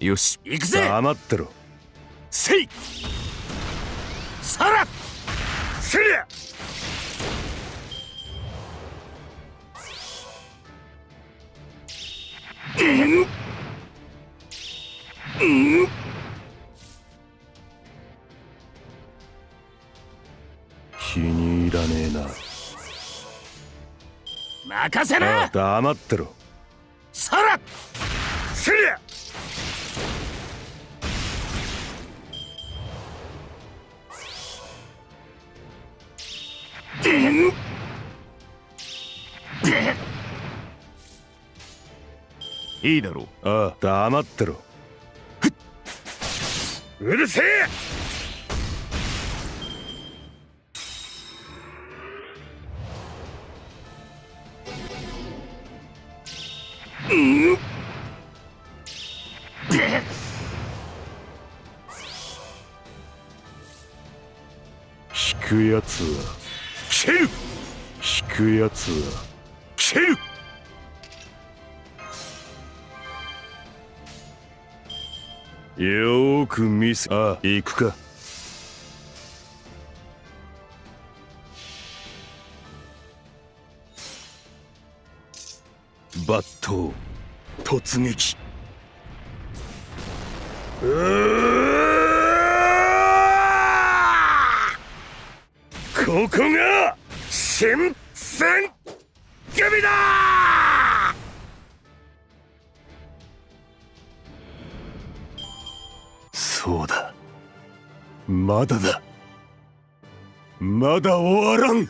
よし。行くぜ。黙ってろ。せい。さらせりゃ。気に入らねえな。任せな。黙ってろ。さらせりゃいいだろう。ああ。黙ってろ。うるせえ！引くやつは蹴る。引くやつは。蹴る。よーく見せあ行くか。抜刀突撃。うーここが新選組だ。そうだ。まだだ。まだ終わらん。